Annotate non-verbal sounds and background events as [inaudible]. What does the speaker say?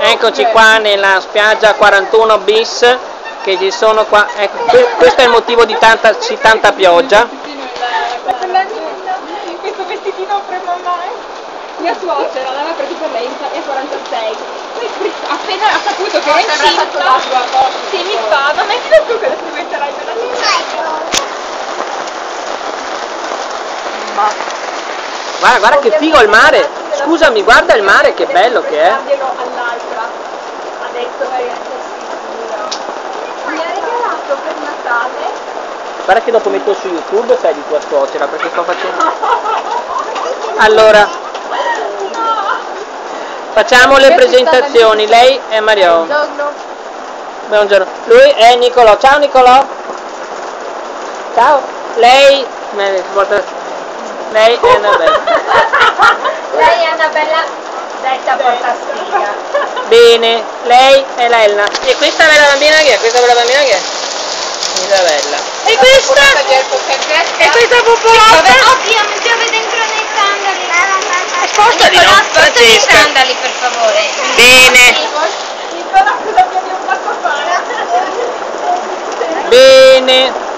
Eccoci qua nella spiaggia 41 bis che ci sono qua. Ecco, que- questo è il motivo di tanta, sì, tanta pioggia. La questo vestitino per mamma. Mia suocera l'aveva preso per lei e 46. Poi appena ha saputo che era incinta, sì, mi fa, ma mettilo tu che adesso mi metterai per la Ma Guarda, guarda che figo il mare. Scusami, guarda il mare che bello che è. Darglielo all'altra. Adesso è Mi ha regalato per Natale. Guarda che dopo metto su YouTube, sai di tua suocera, perché sto facendo. Allora, facciamo le presentazioni. Lei è Mario. Buongiorno. Lui è Nicolò. Ciao Nicolò. Ciao. Lei. Lei è Annabella. [laughs] Lei è una bella detta portasfiga. Bene, lei è la Elena. E questa bella bambina che è? Questa bella bambina che è? Isabella. E questa? E questa popolata? Oddio, mi piove dentro nei sandali. Spostati, no? Spostati i Francesca. sandali, per favore. Bene, bene.